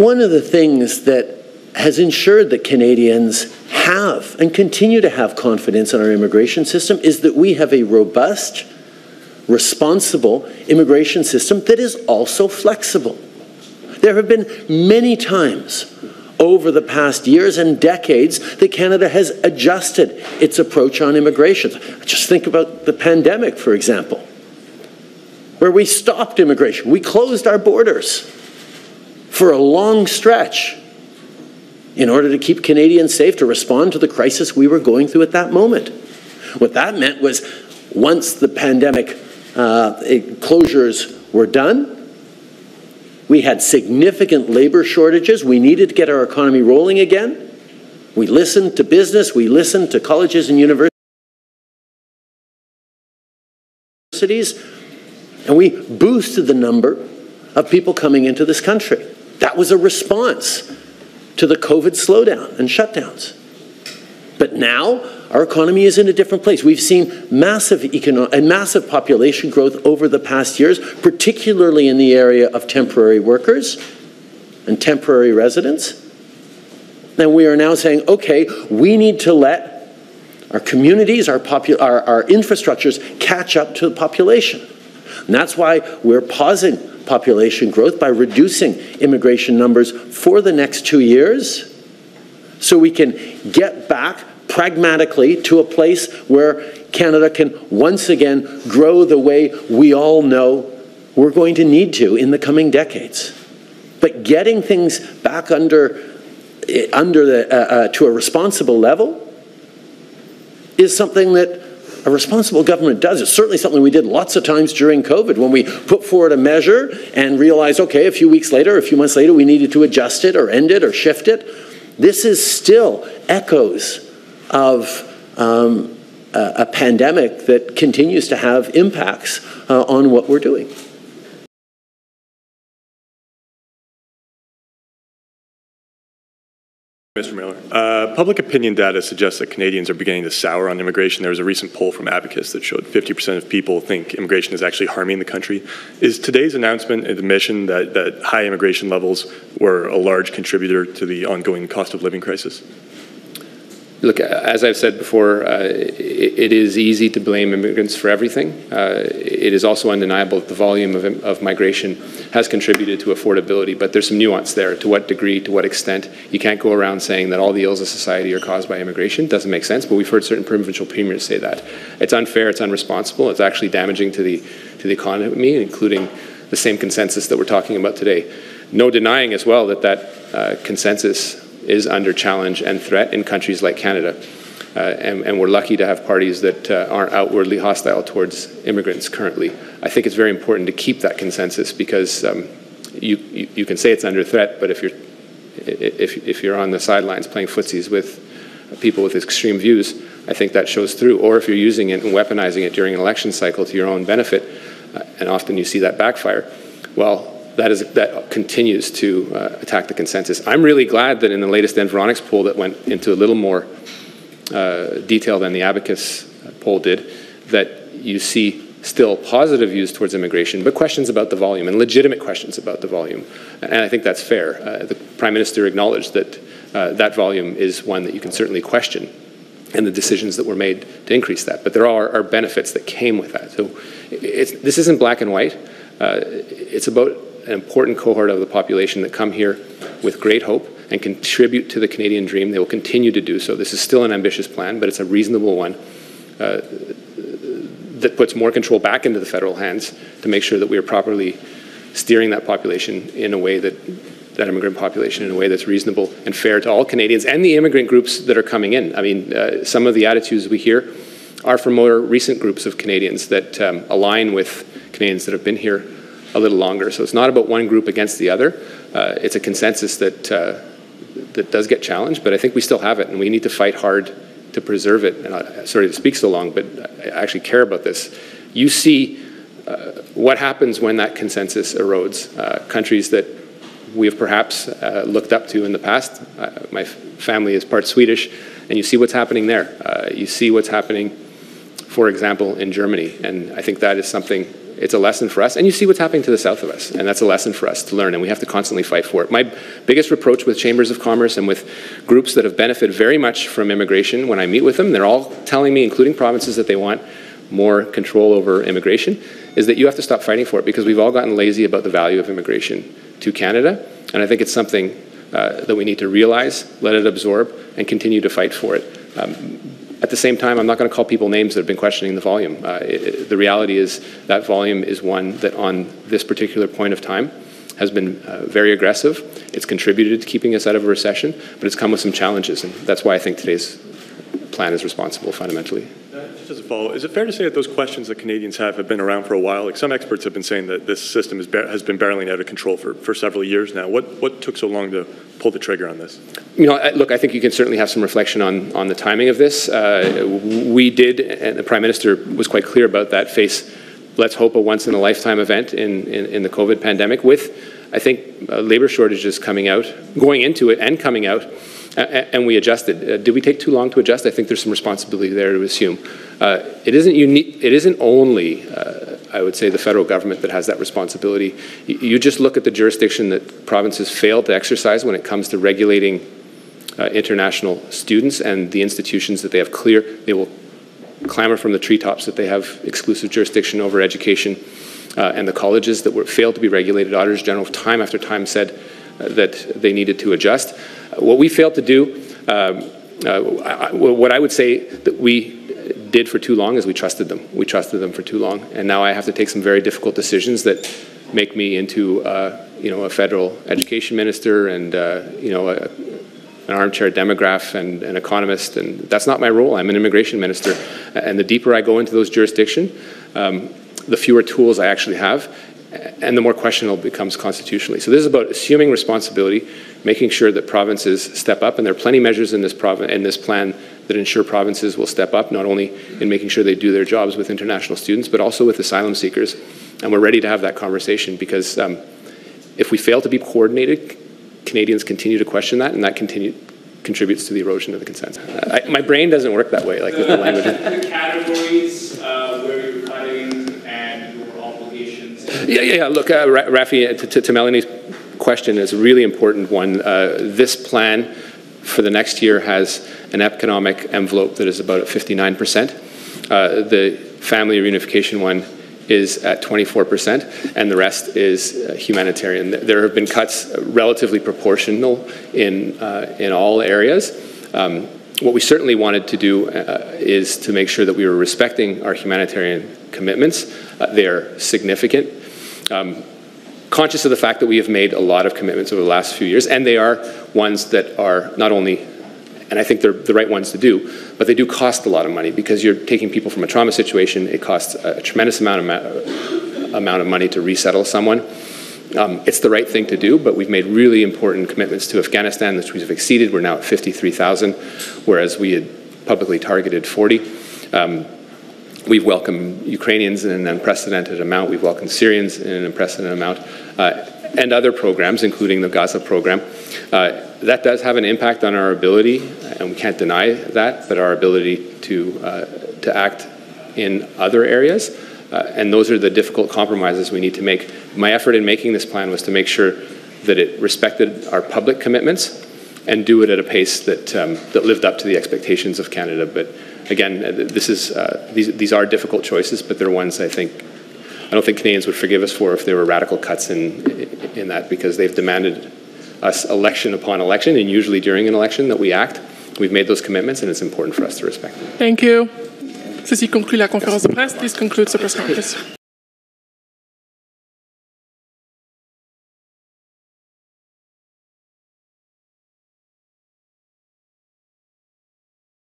one of the things that has ensured that Canadians have and continue to have confidence in our immigration system is that we have a robust, responsible immigration system that is also flexible. There have been many times over the past years and decades that Canada has adjusted its approach on immigration. Just think about the pandemic, for example, where we stopped immigration. We closed our borders for a long stretch in order to keep Canadians safe to respond to the crisis we were going through at that moment. What that meant was once the pandemic uh, closures were done, we had significant labor shortages. We needed to get our economy rolling again. We listened to business, we listened to colleges and universities, and we boosted the number of people coming into this country. That was a response to the COVID slowdown and shutdowns. But now our economy is in a different place. We've seen massive economic and massive population growth over the past years, particularly in the area of temporary workers and temporary residents. And we are now saying, okay, we need to let our communities, our, our, our infrastructures catch up to the population. And that's why we're pausing population growth by reducing immigration numbers for the next two years so we can get back pragmatically to a place where Canada can once again grow the way we all know we're going to need to in the coming decades. But getting things back under, under the, uh, uh, to a responsible level is something that a responsible government does. It's certainly something we did lots of times during COVID when we put forward a measure and realized, okay, a few weeks later, a few months later, we needed to adjust it or end it or shift it. This is still echoes of um, a, a, pandemic that continues to have impacts uh, on what we're doing. Mr. Miller, uh, public opinion data suggests that Canadians are beginning to sour on immigration. There was a recent poll from Abacus that showed 50% of people think immigration is actually harming the country. Is today's announcement an admission that, that high immigration levels were a large contributor to the ongoing cost of living crisis? Look, as I've said before, uh, it, it is easy to blame immigrants for everything. Uh, it is also undeniable that the volume of, of, migration has contributed to affordability, but there's some nuance there. To what degree, to what extent? You can't go around saying that all the ills of society are caused by immigration. It doesn't make sense, but we've heard certain provincial premiers say that. It's unfair, it's unresponsible, it's actually damaging to the, to the economy, including the same consensus that we're talking about today. No denying as well that that uh, consensus is under challenge and threat in countries like Canada. Uh, and, and, we're lucky to have parties that uh, aren't outwardly hostile towards immigrants currently. I think it's very important to keep that consensus because um, you, you, you, can say it's under threat, but if you're, if, if you're on the sidelines playing footsies with people with extreme views, I think that shows through. Or if you're using it and weaponizing it during an election cycle to your own benefit, uh, and often you see that backfire, well, that, is, that continues to uh, attack the consensus. I'm really glad that in the latest Environics poll that went into a little more uh, detail than the Abacus poll did, that you see still positive views towards immigration, but questions about the volume and legitimate questions about the volume. And I think that's fair. Uh, the Prime Minister acknowledged that uh, that volume is one that you can certainly question and the decisions that were made to increase that. But there are, are benefits that came with that. So this isn't black and white. Uh, it's about an important cohort of the population that come here with great hope and contribute to the Canadian dream. They will continue to do so. This is still an ambitious plan, but it's a reasonable one uh, that puts more control back into the federal hands to make sure that we are properly steering that population in a way that that immigrant population in a way that's reasonable and fair to all Canadians and the immigrant groups that are coming in. I mean, uh, some of the attitudes we hear are from more recent groups of Canadians that um, align with Canadians that have been here a little longer. So it's not about one group against the other. Uh, it's a consensus that uh, that does get challenged, but I think we still have it, and we need to fight hard to preserve it. And I, sorry to speak so long, but I actually care about this. You see uh, what happens when that consensus erodes. Uh, countries that we have perhaps uh, looked up to in the past. Uh, my family is part Swedish, and you see what's happening there. you see what's happening for example, in Germany. And I think that is something, it's a lesson for us. And you see what's happening to the south of us, and that's a lesson for us to learn, and we have to constantly fight for it. My biggest reproach with chambers of commerce and with groups that have benefited very much from immigration, when I meet with them, they're all telling me, including provinces, that they want more control over immigration, is that you have to stop fighting for it because we've all gotten lazy about the value of immigration to Canada. And I think it's something uh, that we need to realize, let it absorb, and continue to fight for it. Um, at the same time, I'm not going to call people names that have been questioning the volume. Uh, it, the reality is that volume is one that, on this particular point of time, has been uh, very aggressive. It's contributed to keeping us out of a recession, but it's come with some challenges, and that's why I think today's plan is responsible fundamentally. Just as a follow, is it fair to say that those questions that Canadians have have been around for a while? Like some experts have been saying that this system has been barreling out of control for, for several years now. What, what took so long to pull the trigger on this? You know, look, I think you can certainly have some reflection on, on the timing of this. Uh, we did, and the Prime Minister was quite clear about that, face, let's hope, a once in a lifetime event in, in, in the COVID pandemic with, I think, uh, labor shortages coming out, going into it and coming out and we adjusted. Uh, did we take too long to adjust? I think there's some responsibility there to assume. Uh, it isn't unique. It isn't only, uh, I would say, the federal government that has that responsibility. You, just look at the jurisdiction that provinces fail to exercise when it comes to regulating uh, international students and the institutions that they have clear. They will clamor from the treetops that they have exclusive jurisdiction over education, uh, and the colleges that were failed to be regulated. Auditors General, time after time, said uh, that they needed to adjust. What we failed to do, um, uh, I, what I would say that we did for too long is we trusted them. We trusted them for too long, and now I have to take some very difficult decisions that make me into, uh, you know, a federal education minister and uh, you know, a, an armchair demograph and an economist, and that's not my role. I'm an immigration minister, and the deeper I go into those jurisdictions, um, the fewer tools I actually have, and the more questionable it becomes constitutionally. So this is about assuming responsibility, making sure that provinces step up, and there are plenty of measures in this, in this plan that ensure provinces will step up, not only in making sure they do their jobs with international students, but also with asylum seekers. And we're ready to have that conversation because um, if we fail to be coordinated, Canadians continue to question that, and that continue, contributes to the erosion of the consensus. I, my brain doesn't work that way, like with the language. categories uh, where you're cutting and your obligations. Yeah, yeah, yeah. Look, uh, Rafi, to, to, to Melanie's question is a really important one. Uh, this plan for the next year has an economic envelope that is about at 59%. Uh, the family reunification one is at 24%, and the rest is uh, humanitarian. There have been cuts relatively proportional in, uh, in all areas. Um, what we certainly wanted to do uh, is to make sure that we were respecting our humanitarian commitments. Uh, they are significant. Um, conscious of the fact that we have made a lot of commitments over the last few years, and they are ones that are not only, and I think they're the right ones to do, but they do cost a lot of money because you're taking people from a trauma situation. It costs a tremendous amount of, amount of money to resettle someone. Um, it's the right thing to do, but we've made really important commitments to Afghanistan, which we've exceeded. We're now at 53,000, whereas we had publicly targeted 40. Um, We've welcomed Ukrainians in an unprecedented amount. We've welcomed Syrians in an unprecedented amount, uh, and other programs, including the Gaza program. Uh, that does have an impact on our ability, and we can't deny that, but our ability to, uh, to act in other areas. Uh, and those are the difficult compromises we need to make. My effort in making this plan was to make sure that it respected our public commitments and do it at a pace that, um, that lived up to the expectations of Canada. But again, uh, this is, uh, these, these are difficult choices, but they're ones I think, I don't think Canadians would forgive us for if there were radical cuts in, in that because they've demanded us election upon election, and usually during an election that we act. We've made those commitments, and it's important for us to respect them. Thank you. Ceci conclut la conférence de presse. This concludes the press conference.